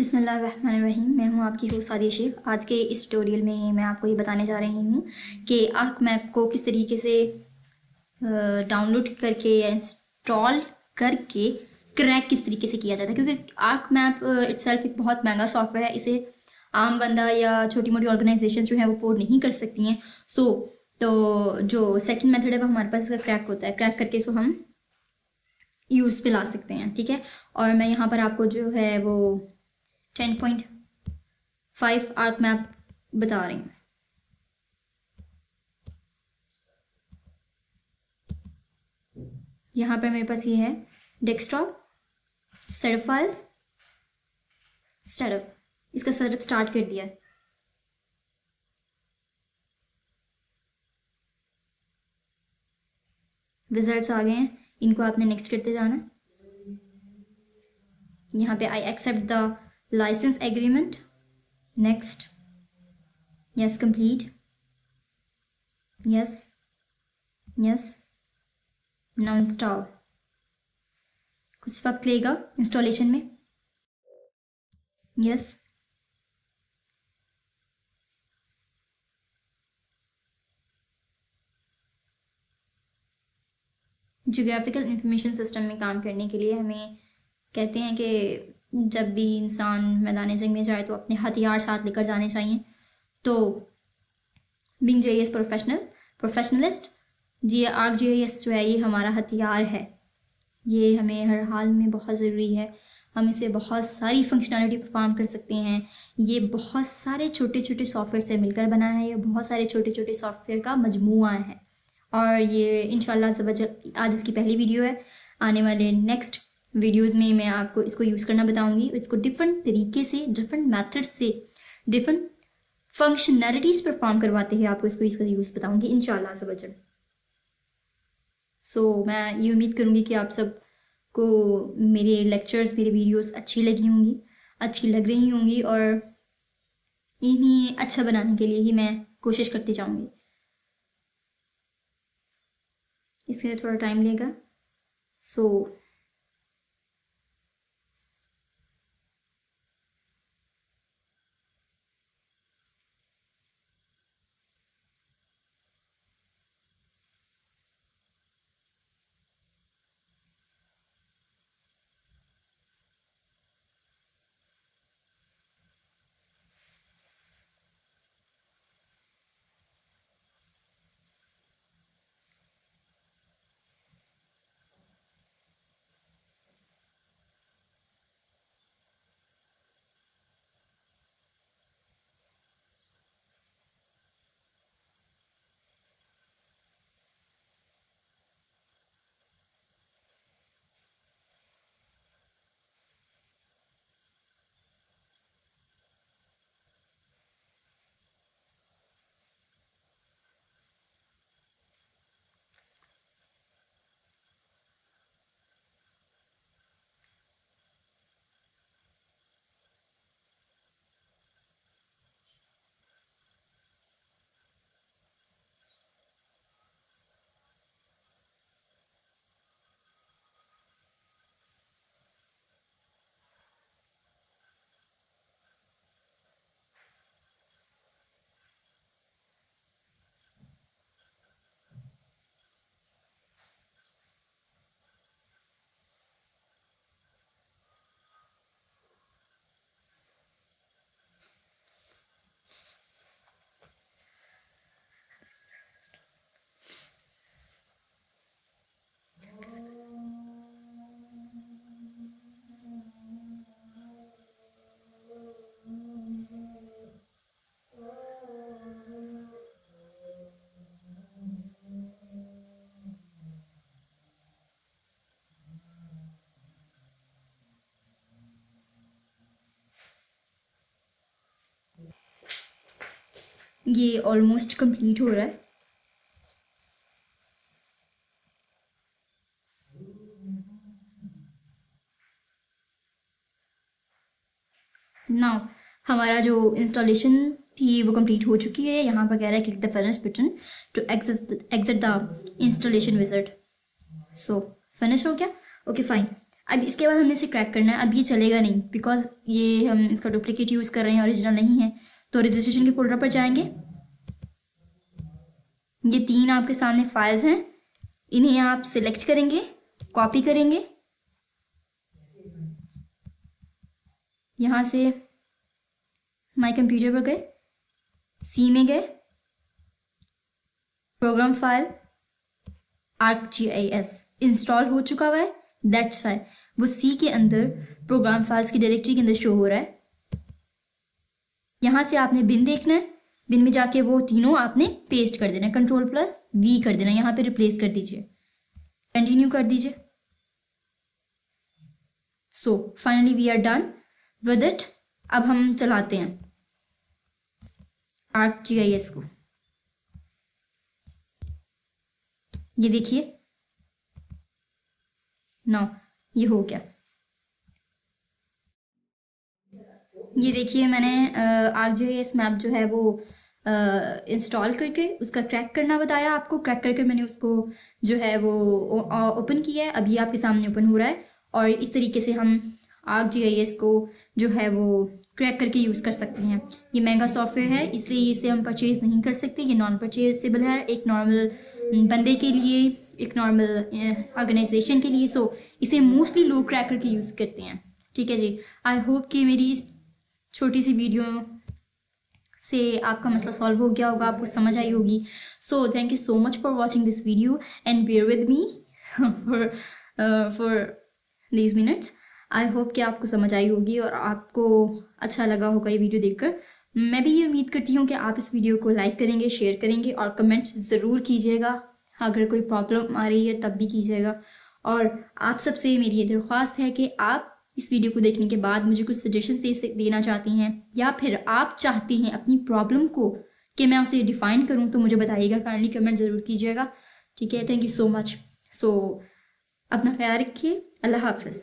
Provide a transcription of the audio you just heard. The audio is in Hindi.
बिसमीम मैं हूँ आपकी हो सादिया शेख। आज के इस ट्यूटोरियल में मैं आपको ये बताने जा रही हूँ कि आर्क मैप को किस तरीके से डाउनलोड करके या इंस्टॉल करके क्रैक किस तरीके से किया जाता है। क्योंकि आर्क मैप इट्सल्फ एक बहुत महँगा सॉफ्टवेयर है। इसे आम बंदा या छोटी मोटी ऑर्गेनाइजेशन जो है वो अफोर्ड नहीं कर सकती हैं। सो so, तो जो सेकेंड मेथड है वो हमारे पास इसका क्रैक होता है। क्रैक करके इसको हम यूज़ पे ला सकते हैं ठीक है? और मैं यहाँ पर आपको जो है वो ten point five Arc map बता रही हूँ यहाँ पर मेरे पास ये है डेस्कटॉप सेटअप फाइल्स सेटअप इसका सेटअप स्टार्ट कर दिया। है विजर्ट्स आ गए हैं। इनको आपने नेक्स्ट करते जाना। यहाँ पे I accept the license agreement. Next. Yes, complete. Yes. Yes. Now install. कुछ वक्त लेगा इंस्टॉलेशन में? यस जोग्राफिकल इंफॉर्मेशन सिस्टम में काम करने के लिए हमें कहते हैं कि जब भी इंसान मैदान जंग में जाए तो अपने हथियार साथ लेकर जाने चाहिए। तो बिंग जे एस प्रोफेशनल प्रोफेशनलिस्ट जी आग जे एस जो है, ये हमारा हथियार है। ये हमें हर हाल में बहुत ज़रूरी है। हम इसे बहुत सारी फंक्शनलिटी परफॉर्म कर सकते हैं। ये बहुत सारे छोटे छोटे सॉफ्टवेयर से मिलकर बना है। ये बहुत सारे छोटे छोटे सॉफ्टवेयर का मजमू है। और ये इन शब आज इसकी पहली वीडियो है। आने वाले नेक्स्ट वीडियोस में मैं आपको इसको यूज़ करना बताऊँगी। इसको डिफरेंट तरीके से डिफरेंट मेथड से डिफरेंट फंक्शनैलिटीज़ परफॉर्म करवाते हैं। आपको इसको इसका यूज़ बताऊँगी इन बचन सो मैं ये उम्मीद करूँगी कि आप सबको मेरे लेक्चर्स मेरे वीडियोस अच्छी लगी होंगी अच्छी लग रही होंगी और इन्हें अच्छा बनाने के लिए ही मैं कोशिश करती जाऊँगी। इसके लिए थोड़ा टाइम लेगा। सो so, ये ऑलमोस्ट कंप्लीट हो रहा है। नाउ हमारा जो इंस्टॉलेशन थी, वो कंप्लीट हो चुकी है। यहाँ पर कह रहा है click the finish button to exit the installation wizard so finish हो गया? ओके फाइन अब इसके बाद हमने इसे क्रैक करना है। अब ये चलेगा नहीं बिकॉज़ ये हम इसका डुप्लीकेट यूज़ कर रहे हैं ओरिजिनल नहीं है। तो रजिस्ट्रेशन के फोल्डर पर जाएँगे। ये तीन आपके सामने फाइल्स हैं। इन्हें आप सिलेक्ट करेंगे कॉपी करेंगे। यहाँ से माई कंप्यूटर पर गए। सी में गए। Program file Arc G I S install हो चुका हुआ है। दैट्स फ़ाइल वो सी के अंदर प्रोग्राम फाइल्स की डायरेक्टरी के अंदर शो हो रहा है। यहाँ से आपने बिन देखना है। बिन में जाके वो तीनों आपने पेस्ट कर देना है। कंट्रोल प्लस वी कर देना यहाँ पे रिप्लेस कर दीजिए। कंटिन्यू कर दीजिए। So finally we are done with it अब हम चलाते हैं। आर्क जी को। ये देखिए। ना ये हो गया। ये देखिए मैंने Arc G I S map जो है वो इंस्टॉल करके उसका क्रैक करना बताया आपको। क्रैक करके मैंने उसको जो है वो ओपन किया है। अभी आपके सामने ओपन हो रहा है और इस तरीके से हम आर्क जी आई एस को जो है वो क्रैक करके यूज़ कर सकते हैं। ये महँगा सॉफ्टवेयर है, इसलिए इसे हम परचेज़ नहीं कर सकते। ये नॉन परचेजेबल है, एक नॉर्मल बंदे के लिए, एक नॉर्मल ऑर्गेनाइजेशन के लिए। सो इसे मोस्टली लोग क्रैक करके यूज़ करते हैं। ठीक है जी? आई होप कि मेरी इस छोटी सी वीडियो से आपका मसला सॉल्व हो गया होगा, आपको समझ आई होगी। So thank you so much for watching this video and bear with me for for these minutes I hope कि आपको समझ आई होगी और आपको अच्छा लगा होगा ये वीडियो देखकर। मैं भी ये उम्मीद करती हूँ कि आप इस वीडियो को लाइक करेंगे शेयर करेंगे और कमेंट्स ज़रूर कीजिएगा। अगर कोई प्रॉब्लम आ रही है तब भी कीजिएगा। और आप सबसे मेरी ये दरख्वास्त है कि आप इस वीडियो को देखने के बाद मुझे कुछ सजेशन दे देना चाहती हैं, या फिर आप चाहती हैं अपनी प्रॉब्लम को कि मैं उसे डिफ़ाइन करूँ तो मुझे बताइएगा। काइंडली कमेंट ज़रूर कीजिएगा। ठीक है thank you so much so अपना ख्याल रखिए। अल्लाह हाफिज़।